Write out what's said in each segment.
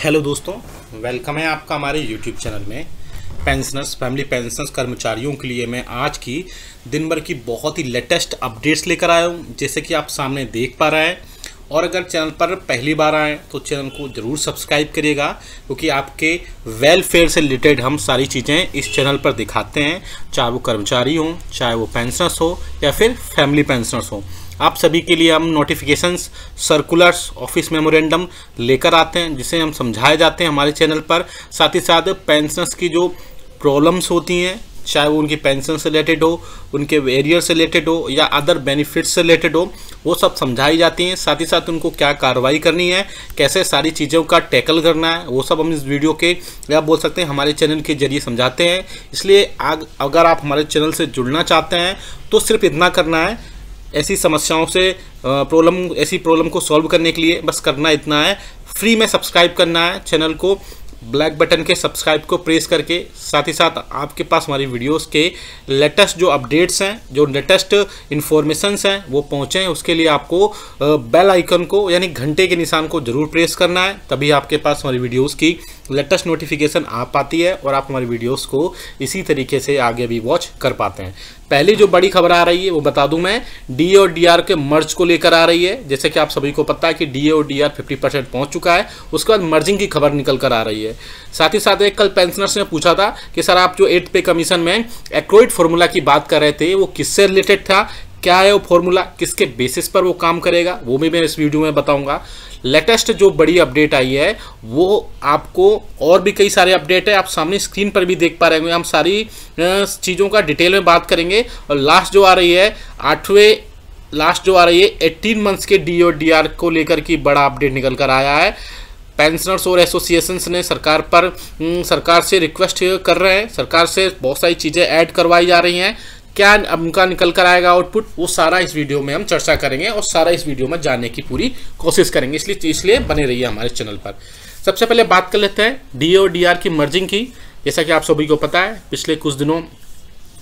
Hello दोस्तों, welcome है आपका हमारे यूट्यूब चैनल में। पेंशनर्स, फैमिली पेंशनर्स, कर्मचारियों के लिए मैं आज की दिन भर की बहुत ही लेटेस्ट अपडेट्स लेकर आया हूँ, जैसे कि आप सामने देख पा रहे हैं। और अगर चैनल पर पहली बार आए तो चैनल को ज़रूर सब्सक्राइब करिएगा, क्योंकि आपके वेलफेयर से रिलेटेड हम सारी चीज़ें इस चैनल पर दिखाते हैं, चाहे वो कर्मचारी हों, चाहे वो पेंशनर्स हो, या फिर फैमिली पेंशनर्स हो। आप सभी के लिए हम नोटिफिकेशंस सर्कुलर्स ऑफ़िस मेमोरेंडम लेकर आते हैं, जिसे हम समझाए जाते हैं हमारे चैनल पर। साथ ही साथ पेंशनर्स की जो प्रॉब्लम्स होती हैं, चाहे वो उनकी पेंशन से रिलेटेड हो, उनके वेरियर से रिलेटेड हो, या अदर बेनिफिट्स से रिलेटेड हो, वो सब समझाई जाती हैं। साथ ही साथ उनको क्या कार्रवाई करनी है, कैसे सारी चीज़ों का टैकल करना है, वो सब हम इस वीडियो के, या बोल सकते हैं, हमारे चैनल के ज़रिए समझाते हैं। इसलिए आग, अगर आप हमारे चैनल से जुड़ना चाहते हैं तो सिर्फ़ इतना करना है ऐसी समस्याओं से प्रॉब्लम ऐसी प्रॉब्लम को सॉल्व करने के लिए बस करना इतना है। फ्री में सब्सक्राइब करना है चैनल को। ब्लैक बटन के सब्सक्राइब को प्रेस करके, साथ ही साथ आपके पास हमारी वीडियोस के लेटेस्ट जो अपडेट्स हैं, जो लेटेस्ट इन्फॉर्मेशंस हैं, वो पहुँचें उसके लिए आपको बेल आइकन को, यानी घंटे के निशान को ज़रूर प्रेस करना है। तभी आपके पास हमारी वीडियोस की लेटेस्ट नोटिफिकेशन आ पाती है और आप हमारी वीडियोस को इसी तरीके से आगे भी वॉच कर पाते हैं। पहली जो बड़ी खबर आ रही है, वो बता दूँ मैं डी और डी के मर्ज को लेकर आ रही है। जैसे कि आप सभी को पता है कि डी और डी आर फिफ्टी परसेंट पहुँच चुका है, उसके बाद मर्जिंग की खबर निकल कर आ रही है। साथ ही साथ एक कल पेंशनर्स ने पूछा था कि, सर, आप जो एट पे कमीशन में एक्रोइड फॉर्मूला की बात कर रहे थे, वो किससे रिलेटेड था? क्या है वो फॉर्मूला किसके बेसिस पर वो काम करेगा? वो भी मैं इस वीडियो में बताऊँगा। लेटेस्ट जो बड़ी अपडेट आई है, वो आपको और भी कई सारे अपडेट है। आप सामने स्क्रीन पर भी देख पा रहे होंगे। हम सारी चीज़ों का डिटेल में बात करेंगे। और लास्ट जो आ रही है, आठवें लास्ट जो आ रही है 18 मंथ्स के डी और डी को लेकर की बड़ा अपडेट निकल कर आया है। पेंशनर्स और एसोसिएशंस ने सरकार पर सरकार से रिक्वेस्ट कर रहे हैं। सरकार से बहुत सारी चीज़ें ऐड करवाई जा रही हैं। क्या उनका निकल कर आएगा आउटपुट वो सारा इस वीडियो में हम चर्चा करेंगे और सारा इस वीडियो में जानने की पूरी कोशिश करेंगे। इसलिए इसलिए बने रहिए हमारे चैनल पर। सबसे पहले बात कर लेते हैं डी और डी की मर्जिंग की। जैसा कि आप सभी को पता है, पिछले कुछ दिनों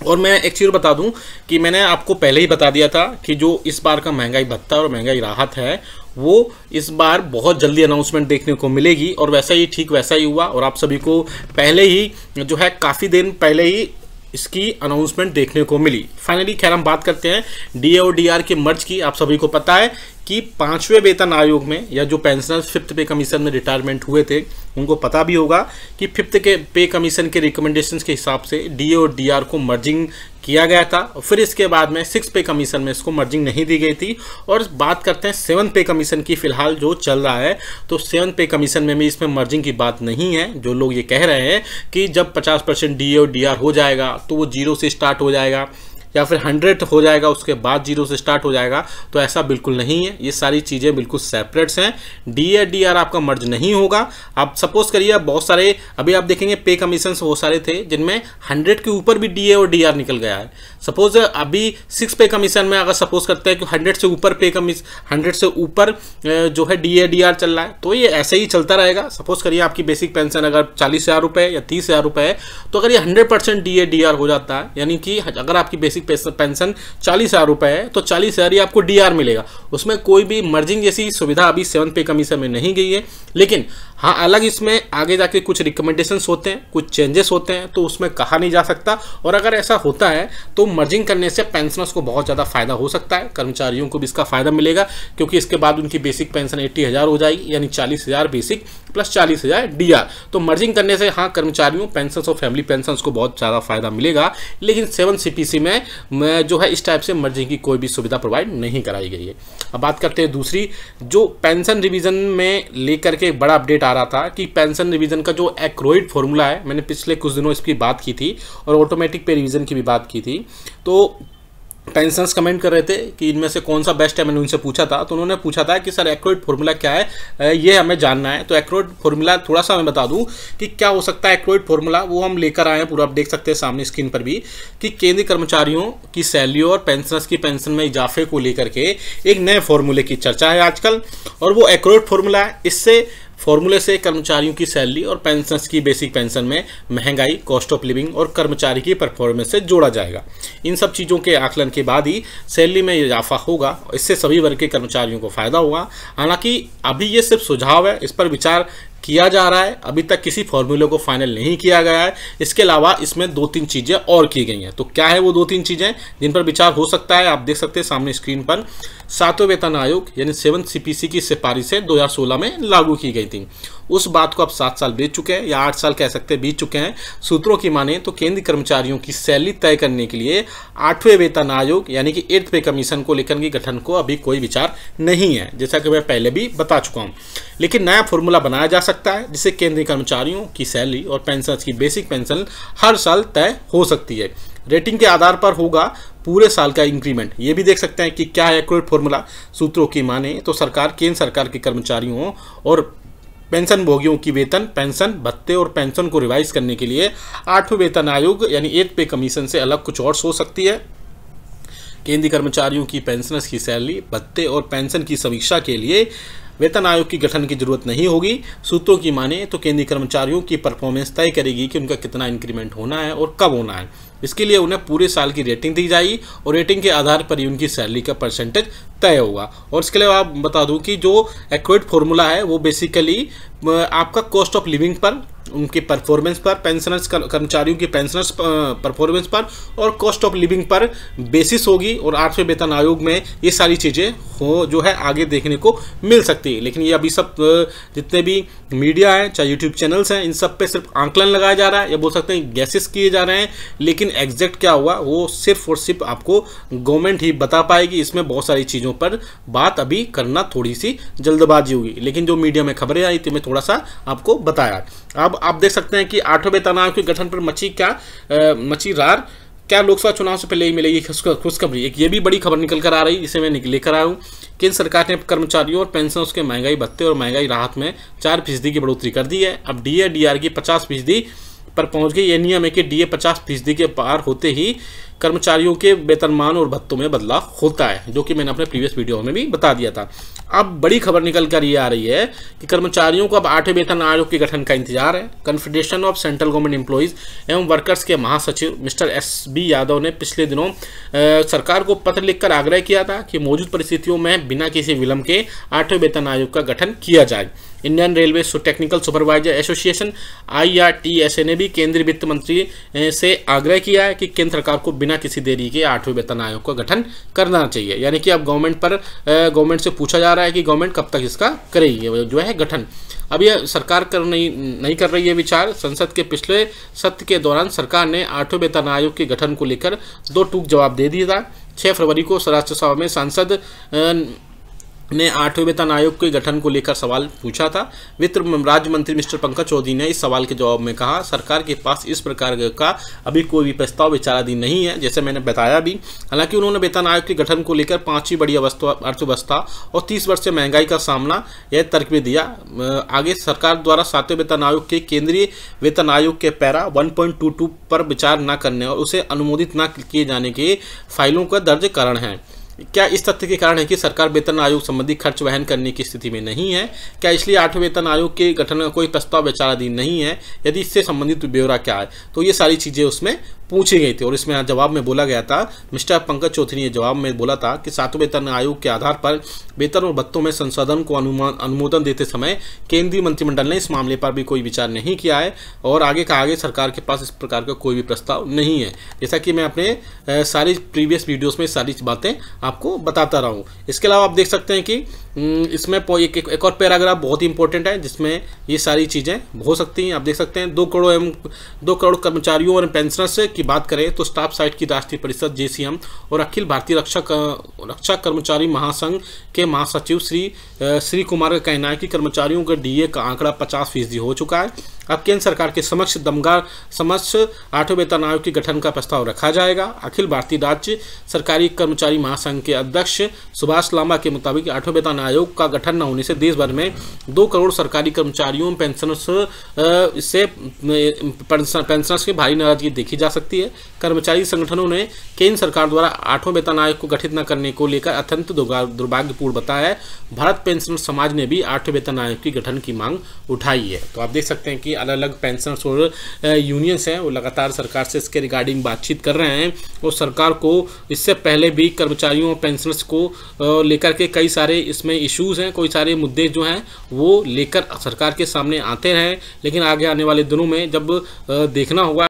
और मैं एक चीज़ बता दूँ कि मैंने आपको पहले ही बता दिया था कि जो इस बार का महँगाई भत्ता और महँगाई राहत है, वो इस बार बहुत जल्दी अनाउंसमेंट देखने को मिलेगी और वैसा ही, ठीक वैसा ही हुआ और आप सभी को पहले ही, जो है काफ़ी दिन पहले ही इसकी अनाउंसमेंट देखने को मिली। फाइनली खैर, हम बात करते हैं डी और डी आर के मर्ज की। आप सभी को पता है कि पाँचवें वेतन आयोग में या जो पेंशनर्स फिफ्थ पे कमीशन में रिटायरमेंट हुए थे, उनको पता भी होगा कि फिफ्थ के पे कमीशन के रिकमेंडेशंस के हिसाब से डी और डीआर को मर्जिंग किया गया था फिर इसके बाद में सिक्स पे कमीशन में इसको मर्जिंग नहीं दी गई थी। और बात करते हैं सेवन पे कमीशन की फ़िलहाल जो चल रहा है तो सेवन पे कमीशन में भी इसमें मर्जिंग की बात नहीं है, जो लोग ये कह रहे हैं कि जब पचास परसेंट डी और डीआर हो जाएगा तो वो ज़ीरो से स्टार्ट हो जाएगा। या फिर हंड्रेड हो जाएगा, उसके बाद ज़ीरो से स्टार्ट हो जाएगा तो ऐसा बिल्कुल नहीं है। ये सारी चीज़ें बिल्कुल सेपरेट्स हैं। डी ए, डी आर आपका मर्ज नहीं होगा। आप सपोज़ करिए बहुत सारे, अभी आप देखेंगे पे कमीशन बहुत सारे थे, जिनमें हंड्रेड के ऊपर भी डी ए और डी आर निकल गया है। सपोज़ अभी सिक्स पे कमीशन में अगर सपोज़ करते हैं कि हंड्रेड से ऊपर पे कमीशन हंड्रेड से ऊपर जो है डी ए, डी आर चल रहा है तो ये ऐसे ही चलता रहेगा। सपोज़ करिए आपकी बेसिक पेंशन अगर चालीस हज़ार रुपये या तीस हज़ार रुपये है तो अगर ये hundred percent D A, D R हो जाता है, यानी कि अगर आपकी बेसिक पेंशन चालीस हज़ार रुपए है तो चालीस हज़ार ही आपको डी आर मिलेगा। उसमें कोई भी मर्जिंग जैसी सुविधा अभी सेवन पे कमीशन में नहीं गई है, लेकिन हाँ अलग इसमें आगे जाके कुछ रिकमेंडेशंस होते हैं, कुछ चेंजेस होते हैं तो उसमें कहा नहीं जा सकता। और अगर ऐसा होता है तो मर्जिंग करने से पेंशनर्स को बहुत ज़्यादा फ़ायदा हो सकता है, कर्मचारियों को भी इसका फ़ायदा मिलेगा, क्योंकि इसके बाद उनकी बेसिक पेंशन एट्टी हज़ार हो जाएगी, यानी चालीस हज़ार बेसिक प्लस चालीस हज़ार डी आर तो मर्जिंग करने से हाँ कर्मचारियों पेंशन और फैमिली पेंशन को बहुत ज़्यादा फ़ायदा मिलेगा, लेकिन सेवन सी में जो है, इस टाइप से मर्जिंग की कोई भी सुविधा प्रोवाइड नहीं कराई गई है। अब बात करते हैं दूसरी, जो पेंशन रिविजन में लेकर के बड़ा अपडेट आ रहा था कि पेंशन रिवीजन का जो एक्रोइड फॉर्मूला है, मैंने पिछले कुछ दिनों इसकी बात की थी और ऑटोमेटिक पे रिवीजन की भी बात की थी। तो पेंशनर्स कमेंट कर रहे थे कि इनमें से कौन सा बेस्ट है, मैंने उनसे पूछा था। तो उन्होंने पूछा था कि, सर एक्रोइड फॉर्मूला क्या है? ये हमें जानना है। तो एक्रोइड फॉर्मूला थोड़ा सा मैं बता दूँ कि क्या हो सकता है एक्रोइड फॉर्मूला वो हम लेकर आए हैं पूरा। आप देख सकते हैं सामने स्क्रीन पर भी कि केंद्रीय कर्मचारियों की सैलरी और पेंशनर्स की पेंशन में इजाफे को लेकर के एक नए फॉर्मूले की चर्चा है आजकल और वो एक्रोइड फॉर्मूला है। इससे फॉर्मूले से कर्मचारियों की सैलरी और पेंशन की बेसिक पेंशन में महँगाई कॉस्ट ऑफ़ लिविंग और कर्मचारी की परफॉर्मेंस से जोड़ा जाएगा। इन सब चीज़ों के आकलन के बाद ही सैलरी में इजाफा होगा। इससे सभी वर्ग के कर्मचारियों को फ़ायदा होगा। हालाँकि अभी ये सिर्फ़ सुझाव है, इस पर विचार किया जा रहा है। अभी तक किसी फॉर्मूले को फाइनल नहीं किया गया है। इसके अलावा इसमें दो तीन चीज़ें और की गई हैं। तो क्या है वो दो तीन चीज़ें? जिन पर विचार हो सकता है, आप देख सकते हैं सामने स्क्रीन पर। सातवें वेतन आयोग, यानी सेवन सीपीसी की सिफारिशें 2016 में लागू की गई थी। उस बात को अब सात साल बीत चुके हैं, या आठ साल कह सकते हैं बीत चुके हैं। सूत्रों की माने तो केंद्रीय कर्मचारियों की सैलरी तय करने के लिए आठवें वेतन आयोग, यानी कि एट्थ पे कमीशन को लेकर के गठन को अभी कोई विचार नहीं है, जैसा कि मैं पहले भी बता चुका हूँ। लेकिन नया फॉर्मूला बनाया जा सकता है, जिससे केंद्रीय कर्मचारियों की सैलरी और पेंशन की बेसिक पेंशन हर साल तय हो सकती है। रेटिंग के आधार पर होगा पूरे साल का इंक्रीमेंट। ये भी देख सकते हैं कि क्या है एक्यूरेट फॉर्मूला सूत्रों की माने तो सरकार, केंद्र सरकार के कर्मचारियों और पेंशन भोगियों की वेतन, पेंशन, भत्ते और पेंशन को रिवाइज करने के लिए आठवें वेतन आयोग यानी एट पे कमीशन से अलग कुछ और हो सकती है। केंद्रीय कर्मचारियों की पेंशनर्स की सैलरी, भत्ते और पेंशन की समीक्षा के लिए वेतन आयोग की गठन की ज़रूरत नहीं होगी। सूत्रों की माने तो केंद्रीय कर्मचारियों की परफॉर्मेंस तय करेगी कि उनका कितना इंक्रीमेंट होना है और कब होना है। इसके लिए उन्हें पूरे साल की रेटिंग दी जाएगी और रेटिंग के आधार पर ही उनकी सैलरी का परसेंटेज तय होगा। और इसके लिए आप बता दूँ कि जो एक्वेट फॉर्मूला है, वो बेसिकली आपका कॉस्ट ऑफ़ लिविंग पर, उनकी परफॉर्मेंस पर पेंशनर्स कर्मचारियों की पेंशनर्स परफॉर्मेंस पर और कॉस्ट ऑफ़ लिविंग पर बेसिस होगी और आठवें वेतन आयोग में ये सारी चीज़ें हो, जो है आगे देखने को मिल सकती है। लेकिन ये अभी सब जितने भी मीडिया हैं, चाहे यूट्यूब चैनल्स हैं, इन सब पे सिर्फ़ आंकलन लगाया जा रहा है, या बोल सकते हैं गैसेस किए जा रहे हैं, लेकिन एग्जैक्ट क्या हुआ, वो सिर्फ़ और सिर्फ़ आपको गवर्नमेंट ही बता पाएगी। इसमें बहुत सारी चीज़ों पर बात अभी करना थोड़ी सी जल्दबाजी होगी। लेकिन जो मीडिया में खबरें आई थी, मैं थोड़ा सा आपको बताया। अब आप देख सकते हैं कि आठवें आयोग के गठन पर मची क्या मची रार। क्या लोकसभा चुनाव से पहले ही मिलेगी खुशखबरी? एक ये भी बड़ी खबर निकल कर आ रही जिसे मैं लेकर आया हूँ केंद्र सरकार ने कर्मचारियों और पेंशन के महँगाई भत्ते और महँगाई राहत में चार फ़ीसदी की बढ़ोतरी कर दी है। अब डी ए डी आर की पचास फ़ीसदी पर पहुँच गई। ये नियम है कि डी ए पचास फ़ीसदी के पार होते ही कर्मचारियों के वेतनमान और भत्तों में बदलाव होता है जो कि मैंने अपने प्रीवियस वीडियो में भी बता दिया था। अब बड़ी खबर निकल कर ये आ रही है कि कर्मचारियों को अब आठवें वेतन आयोग के गठन का इंतज़ार है। Confederation of central government employees एवं वर्कर्स के महासचिव मिस्टर एस बी यादव ने पिछले दिनों आ, सरकार को पत्र लिखकर आग्रह किया था कि मौजूद परिस्थितियों में बिना किसी विलंब के आठवें वेतन आयोग का गठन किया जाए। Indian railway technical supervisor association IRTSA ने भी केंद्रीय वित्त मंत्री से आग्रह किया है कि केंद्र सरकार को बिना किसी देरी के आठवें वेतन आयोग का गठन करना चाहिए। यानी कि अब गवर्नमेंट पर गवर्नमेंट से पूछा जा रहा है कि गवर्नमेंट कब तक इसका करेगी जो है गठन। अब यह सरकार कर नहीं नहीं कर रही है विचार। संसद के पिछले सत्र के दौरान सरकार ने आठवें वेतन आयोग के गठन को लेकर दो टूक जवाब दे दिया था। छः फरवरी को राज्यसभा में सांसद ने आठवें वेतन आयोग के गठन को लेकर सवाल पूछा था। वित्त राज्य मंत्री मिस्टर पंकज चौधरी ने इस सवाल के जवाब में कहा, सरकार के पास इस प्रकार का अभी कोई भी प्रस्ताव विचाराधीन नहीं है, जैसे मैंने बताया भी। हालाँकि उन्होंने वेतन आयोग के गठन को लेकर पांचवी बड़ी अर्थव्यवस्था और तीस वर्ष से महँगाई का सामना, यह तर्क भी दिया। आगे सरकार द्वारा सातवें वेतन आयोग के केंद्रीय वेतन आयोग के पैरा वन पर विचार न करने और उसे अनुमोदित न किए जाने के फाइलों का दर्ज कारण है। क्या इस तथ्य के कारण है कि सरकार वेतन आयोग संबंधी खर्च वहन करने की स्थिति में नहीं है? क्या इसलिए आठवें वेतन आयोग के गठन का कोई प्रस्ताव विचाराधीन नहीं है? यदि इससे संबंधित ब्यौरा क्या है? तो ये सारी चीज़ें उसमें पूछी गई थी और इसमें जवाब में बोला गया था। मिस्टर पंकज चौधरी ने जवाब में बोला था कि सातवें वेतन आयोग के आधार पर वेतन और भत्तों में संशोधन को अनुमान, अनुमोदन देते समय केंद्रीय मंत्रिमंडल ने इस मामले पर भी कोई विचार नहीं किया है और आगे का आगे सरकार के पास इस प्रकार का कोई भी प्रस्ताव नहीं है। जैसा कि मैं अपने सारी प्रीवियस वीडियोस में सारी बातें आपको बताता रहा। हूँ इसके अलावा आप देख सकते हैं कि इसमें एक, एक, एक और पैराग्राफ बहुत ही इंपॉर्टेंट है जिसमें ये सारी चीज़ें हो सकती हैं। आप देख सकते हैं दो करोड़ एवं दो करोड़ कर्मचारियों और पेंशनर्स की बात करें तो स्टाफ साइट की राष्ट्रीय परिषद जेसीएम और अखिल भारतीय रक्षा रक्षा कर्मचारी महासंघ के महासचिव श्री श्री कुमार का कहना है कि कर्मचारियों का डीए का आंकड़ा पचास फ़ीसदी हो चुका है। अब केंद्र सरकार के समक्ष दमगार समक्ष आठवें वेतन आयोग के गठन का प्रस्ताव रखा जाएगा। अखिल भारतीय राज्य सरकारी कर्मचारी महासंघ के अध्यक्ष सुभाष लांबा के मुताबिक आठवें वेतन आयोग का गठन न होने से देश भर में दो करोड़ सरकारी कर्मचारियों, पेंशनर्स इससे पेंशनर्स की भारी नाराज़गी देखी जा सकती है। कर्मचारी संगठनों ने केंद्र सरकार द्वारा आठवें वेतन आयोग को गठित न करने को लेकर अत्यंत दुर्भाग्यपूर्ण बताया है। भारत पेंशन समाज ने भी आठवें वेतन आयोग की गठन की मांग उठाई है। तो आप देख सकते हैं कि अलग अलग पेंशन और यूनियंस हैं। वो लगातार सरकार से इसके रिगार्डिंग बातचीत कर रहे हैं और सरकार को इससे पहले भी कर्मचारियों और पेंशनर्स को लेकर के कई सारे इसमें इसमें इश्यूज़ हैं, कोई सारे मुद्दे जो हैं, वो लेकर सरकार के सामने आते हैं। लेकिन आगे आने वाले दिनों में जब देखना होगा